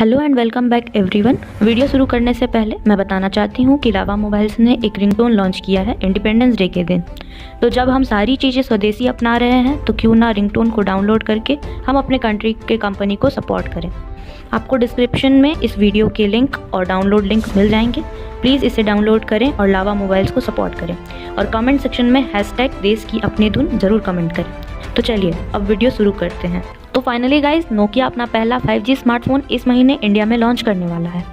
Hello and welcome back everyone video शुरू करने से पहले मैं बताना चाहती हूँ कि लावा मोबाइल्स ने एक रिंगटोन लॉन्च किया है इंडिपेंडेंस डे के दिन। तो जब हम सारी चीज़ें स्वदेशी अपना रहे हैं तो क्यों ना रिंगटोन को डाउनलोड करके हम अपने कंट्री के कंपनी को सपोर्ट करें। आपको डिस्क्रिप्शन में इस वीडियो के लिंक और डाउनलोड लिंक मिल जाएँगे। प्लीज़ इसे डाउनलोड करें और लावा मोबाइल्स को सपोर्ट करें। और कमेंट सेक्शन में हैशटैग देश की अपनी धुन ज़रूर कमेंट करें। तो चलिए, अब वीडियो शुरू करते हैं। तो फाइनली गाइज़ नोकिया अपना पहला 5G स्मार्टफ़ोन इस महीने इंडिया में लॉन्च करने वाला है।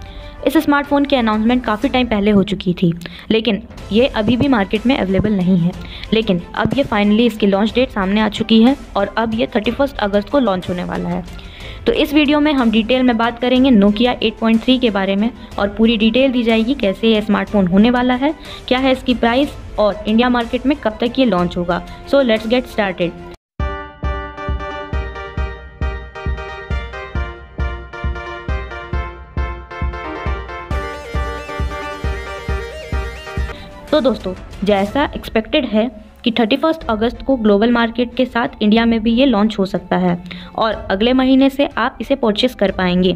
इस स्मार्टफ़ोन की अनाउंसमेंट काफ़ी टाइम पहले हो चुकी थी, लेकिन ये अभी भी मार्केट में अवेलेबल नहीं है। लेकिन अब ये फाइनली इसकी लॉन्च डेट सामने आ चुकी है और अब ये थर्टी अगस्त को लॉन्च होने वाला है। तो इस वीडियो में हम डिटेल में बात करेंगे नोकिया 8.3 के बारे में और पूरी डिटेल दी जाएगी कैसे ये स्मार्टफ़ोन होने वाला है, क्या है इसकी प्राइस और इंडिया मार्केट में कब तक ये लॉन्च होगा। सो लेट्स गेट स्टार्टेड तो दोस्तों, जैसा एक्सपेक्टेड है कि थर्टी फ़र्स्ट अगस्त को ग्लोबल मार्केट के साथ इंडिया में भी ये लॉन्च हो सकता है और अगले महीने से आप इसे परचेस कर पाएँगे।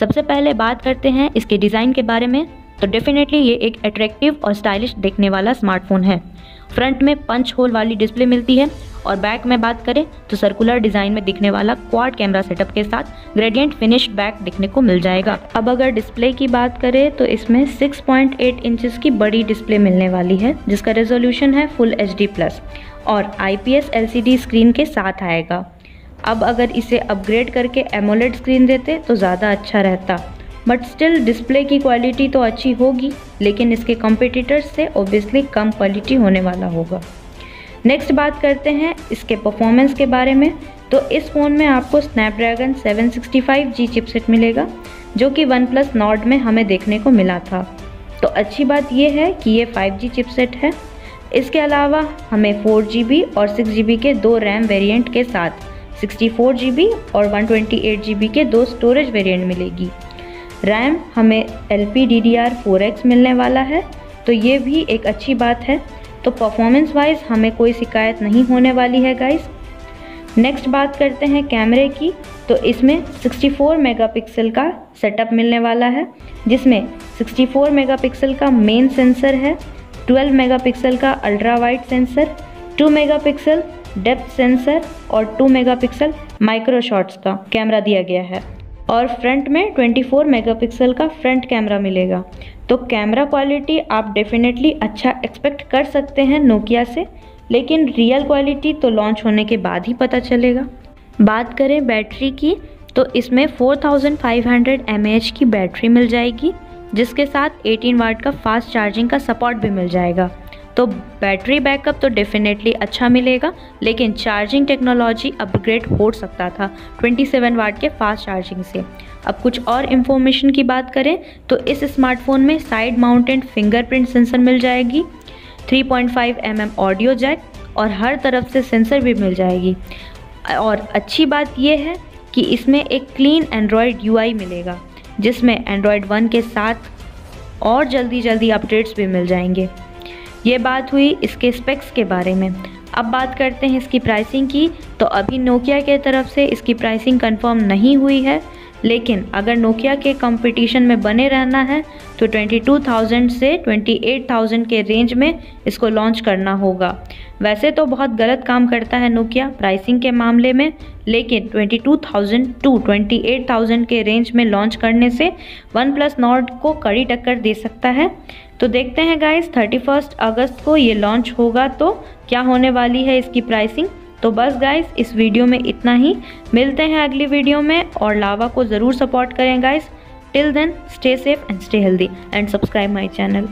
सबसे पहले बात करते हैं इसके डिज़ाइन के बारे में। तो डेफिनेटली ये एक अट्रैक्टिव और स्टाइलिश देखने वाला स्मार्टफ़ोन है। फ्रंट में पंच होल वाली डिस्प्ले मिलती है और बैक में बात करें तो सर्कुलर डिज़ाइन में दिखने वाला क्वाड कैमरा सेटअप के साथ ग्रेडियंट फिनिश्ड बैक दिखने को मिल जाएगा। अब अगर डिस्प्ले की बात करें तो इसमें 6.8 इंचेस की बड़ी डिस्प्ले मिलने वाली है, जिसका रेजोल्यूशन है फुल एचडी प्लस और आईपीएस एलसीडी स्क्रीन के साथ आएगा। अब अगर इसे अपग्रेड करके एमोलेड स्क्रीन देते तो ज़्यादा अच्छा रहता। बट स्टिल डिस्प्ले की क्वालिटी तो अच्छी होगी, लेकिन इसके कॉम्पिटिटर्स से ओबियसली कम क्वालिटी होने वाला होगा। नेक्स्ट बात करते हैं इसके परफॉर्मेंस के बारे में। तो इस फ़ोन में आपको स्नैपड्रैगन 765G चिपसेट मिलेगा, जो कि वन प्लस नॉर्ड में हमें देखने को मिला था। तो अच्छी बात यह है कि ये 5G चिपसेट है। इसके अलावा हमें 4GB और 6GB के दो रैम वेरिएंट के साथ 64GB और 128GB के दो स्टोरेज वेरिएंट मिलेगी। रैम हमें L P D D R four X मिलने वाला है तो ये भी एक अच्छी बात है। तो परफॉर्मेंस वाइज हमें कोई शिकायत नहीं होने वाली है गाइस नेक्स्ट बात करते हैं कैमरे की तो इसमें 64 मेगापिक्सल का सेटअप मिलने वाला है, जिसमें 64 मेगापिक्सल का मेन सेंसर है 12 मेगापिक्सल का ultra wide sensor 2 megapixel depth sensor और 2 मेगापिक्सल माइक्रो शॉट्स का कैमरा दिया गया है। और फ्रंट में 24 मेगापिक्सल का फ्रंट कैमरा मिलेगा। तो कैमरा क्वालिटी आप डेफिनेटली अच्छा एक्सपेक्ट कर सकते हैं नोकिया से, लेकिन रियल क्वालिटी तो लॉन्च होने के बाद ही पता चलेगा। बात करें बैटरी की तो इसमें 4500 mAh की बैटरी मिल जाएगी, जिसके साथ 18 वाट का फास्ट चार्जिंग का सपोर्ट भी मिल जाएगा। तो बैटरी बैकअप तो डेफिनेटली अच्छा मिलेगा, लेकिन चार्जिंग टेक्नोलॉजी अपग्रेड हो सकता था 27 वाट के फास्ट चार्जिंग से। अब कुछ और इन्फॉर्मेशन की बात करें तो इस स्मार्टफ़ोन में साइड माउंटेड फिंगरप्रिंट सेंसर मिल जाएगी 3.5 पॉइंट mm ऑडियो जैक और हर तरफ़ से सेंसर भी मिल जाएगी। और अच्छी बात यह है कि इसमें एक क्लीन एंड्रॉयड यू मिलेगा, जिसमें एंड्रॉयड वन के साथ और जल्दी जल्दी अपडेट्स भी मिल जाएँगे। ये बात हुई इसके स्पेक्स के बारे में। अब बात करते हैं इसकी प्राइसिंग की तो अभी नोकिया के तरफ़ से इसकी प्राइसिंग कंफर्म नहीं हुई है। लेकिन अगर नोकिया के कंपटीशन में बने रहना है तो 22,000 से 28,000 के रेंज में इसको लॉन्च करना होगा। वैसे तो बहुत गलत काम करता है नोकिया प्राइसिंग के मामले में लेकिन 22,000 टू 28,000 के रेंज में लॉन्च करने से वन प्लस नॉर्ड को कड़ी टक्कर दे सकता है। तो देखते हैं गाइस 31 अगस्त को ये लॉन्च होगा तो क्या होने वाली है इसकी प्राइसिंग तो बस गाइस इस वीडियो में इतना ही। मिलते हैं अगली वीडियो में और लावा को ज़रूर सपोर्ट करें guys till then stay safe and stay healthy and subscribe my channel